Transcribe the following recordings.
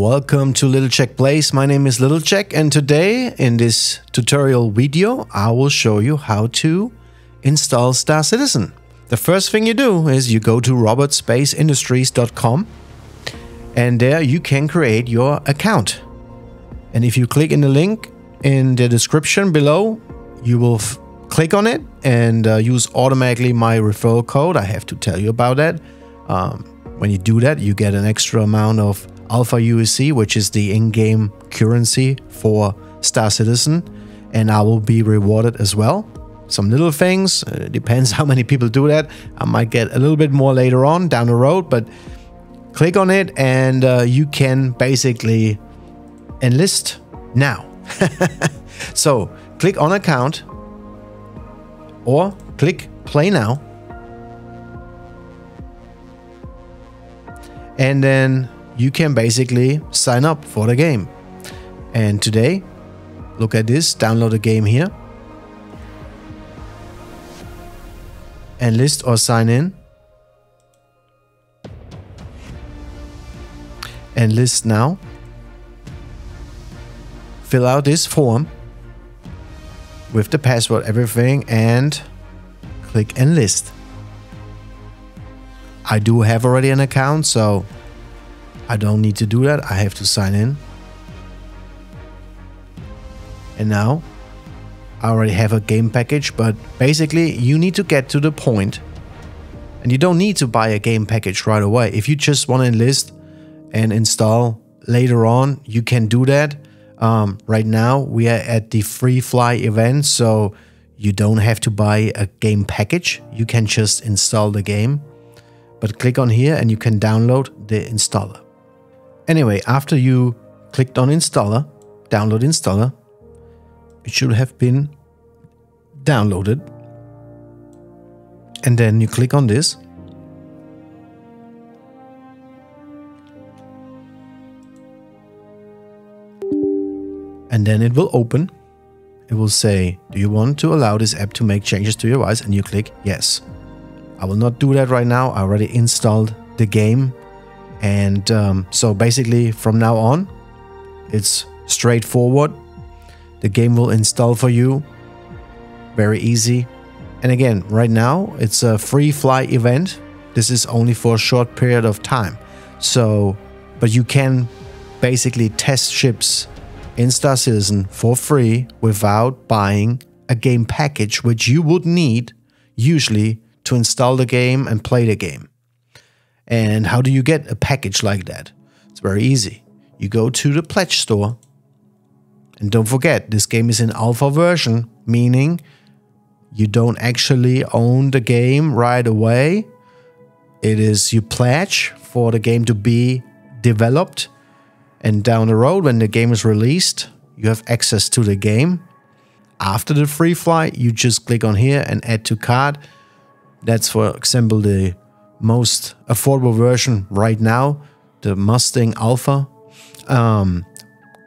welcome to Little Jack Plays. My name is Little Jack and today in this tutorial video I will show you how to install Star Citizen. The first thing you do is you go to robertspaceindustries.com and there you can create your account. And if you click in the link in the description below, you will click on it and uh, use automatically my referral code. I have to tell you about that. Um, when you do that, you get an extra amount of Alpha UEC, which is the in-game currency for Star Citizen, and I will be rewarded as well. Some little things, uh, depends how many people do that. I might get a little bit more later on down the road, but click on it and uh, you can basically enlist now. so click on account or click play now. And then you can basically sign up for the game. And today, look at this, download the game here. Enlist or sign in. Enlist now. Fill out this form with the password, everything, and click enlist. I do have already an account, so I don't need to do that. I have to sign in. And now I already have a game package, but basically you need to get to the point. and you don't need to buy a game package right away. If you just want to enlist and install later on, you can do that. Um, right now we are at the free fly event, so you don't have to buy a game package. You can just install the game. But click on here and you can download the installer. Anyway, after you clicked on installer, download installer, it should have been downloaded. And then you click on this. And then it will open. It will say, do you want to allow this app to make changes to your device? And you click yes. I will not do that right now. I already installed the game and um, so basically from now on, it's straightforward. The game will install for you. Very easy. And again, right now it's a free fly event. This is only for a short period of time. So, but you can basically test ships in Star Citizen for free without buying a game package, which you would need usually to install the game and play the game. And how do you get a package like that? It's very easy. You go to the pledge store. And don't forget, this game is in alpha version, meaning you don't actually own the game right away. It is you pledge for the game to be developed. And down the road, when the game is released, you have access to the game. After the free flight, you just click on here and add to cart. That's for example the most affordable version right now, the Mustang Alpha. Um,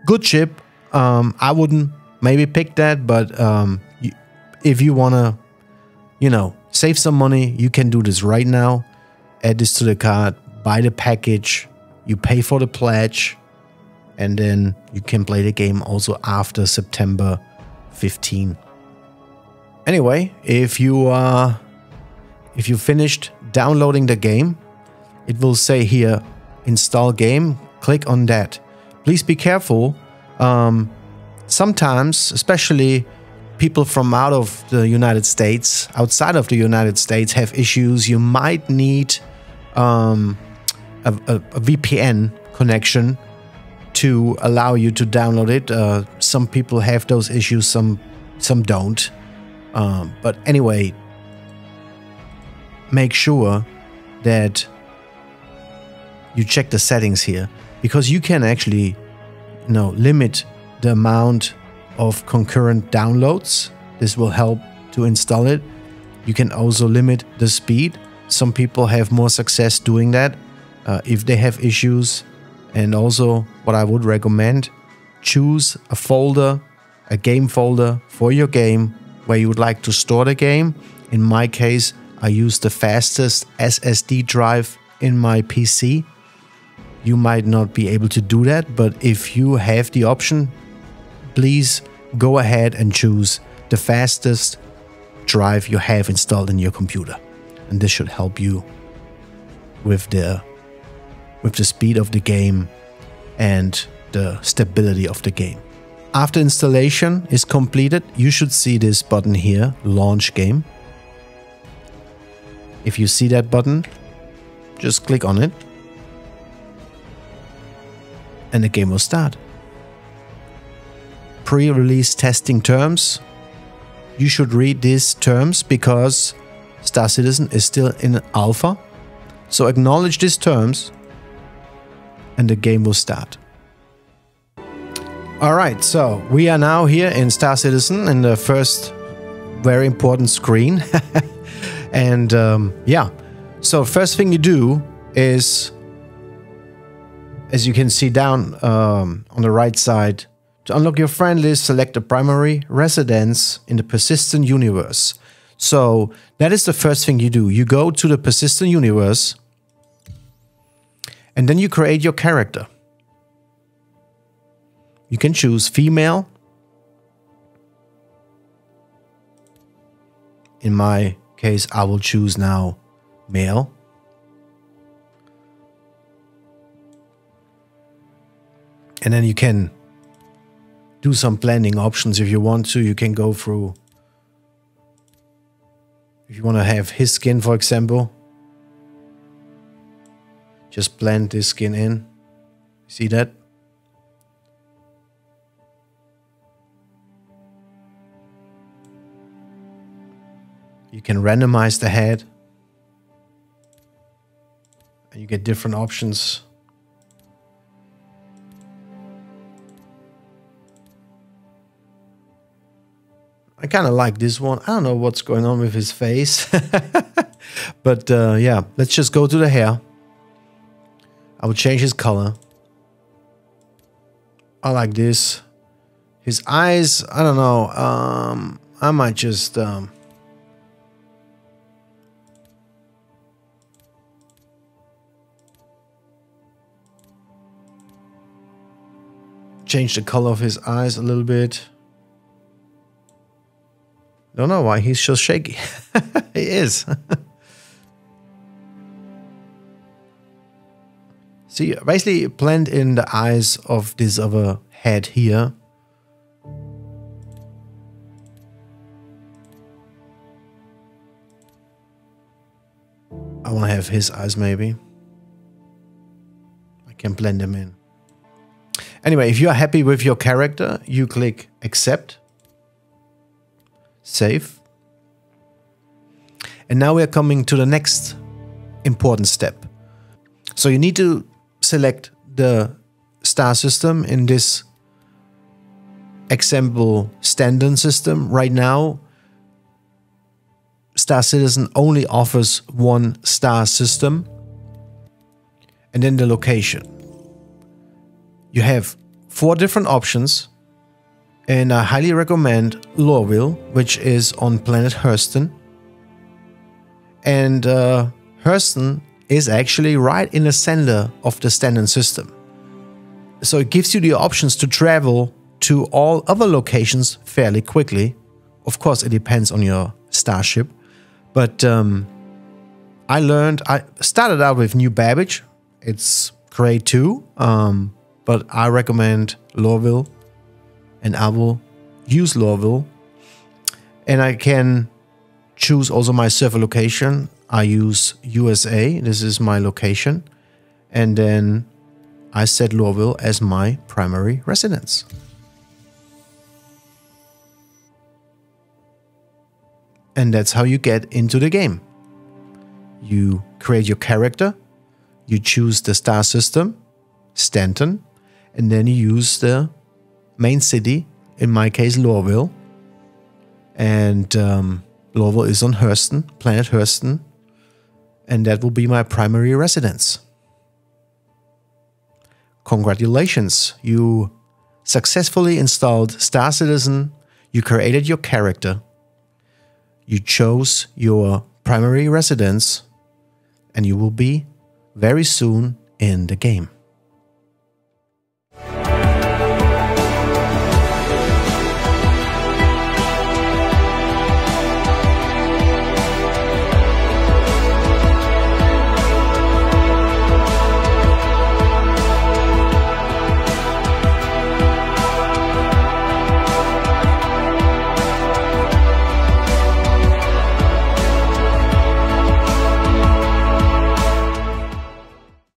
good chip. Um, I wouldn't maybe pick that, but um, if you want to, you know, save some money, you can do this right now. Add this to the cart, buy the package, you pay for the pledge, and then you can play the game also after September 15. Anyway, if you are if you finished downloading the game, it will say here, install game, click on that. Please be careful. Um, sometimes, especially people from out of the United States, outside of the United States have issues. You might need um, a, a, a, VPN connection to allow you to download it. Uh, some people have those issues, some some don't. Um, but anyway, make sure that you check the settings here because you can actually you know limit the amount of concurrent downloads. This will help to install it. You can also limit the speed. Some people have more success doing that uh, if they have issues. And also what i would recommend choose a folder a game folder for your game where you would like to store the game. In my case I use the fastest SSD drive in my PC. you might not be able to do that, but if you have the option, please go ahead and choose the fastest drive you have installed in your computer. And this should help you with the with the speed of the game and the stability of the game. After installation is completed, you should see this button here, launch game. If you see that button, just click on it and the game will start. Pre-release testing terms. You should read these terms because Star Citizen is still in alpha. So acknowledge these terms and the game will start. All right, so we are now here in Star Citizen in the first very important screen. and um, yeah, so first thing you do is as you can see down um, on the right side, to unlock your friend list, select a primary residence in the persistent universe. So that is the first thing you do. You go to the persistent universe and then you create your character. You can choose female. In my case, I will choose now male. And then you can do some blending options if you want to. You can go through, if you want to have his skin, for example, just blend this skin in. See that? You can randomize the head. And you get different options. I kind of like this one. I don't know what's going on with his face. but uh, yeah, let's just go to the hair. I will change his color. I like this. His eyes, I don't know. Um, I might just... Um, change the color of his eyes a little bit. Don't know why he's so shaky. he is. See, basically blend in the eyes of this other head here. I want to have his eyes maybe. I can blend them in. Anyway, if you're happy with your character, you click accept save. And now we're coming to the next important step. So you need to select the star system in this example Stanton system. Right now, Star Citizen only offers one star system and then the location. You have four different options and I highly recommend Lorville, which is on planet Hurston. And uh, Hurston is actually right in the center of the Stanton system. So it gives you the options to travel to all other locations fairly quickly. Of course, it depends on your starship. But um, I learned, I started out with New Babbage. It's great too. Um, but I recommend Lorville and I will use Lorville. And I can choose also my server location. I use USA. This is my location. And then I set Lorville as my primary residence. And that's how you get into the game. You create your character, you choose the star system, Stanton, and then you use the main city, in my case, Lorville. And um, Lorville is on Hurston, planet Hurston. And that will be my primary residence. Congratulations, you successfully installed Star Citizen, you created your character, you chose your primary residence, and you will be very soon in the game.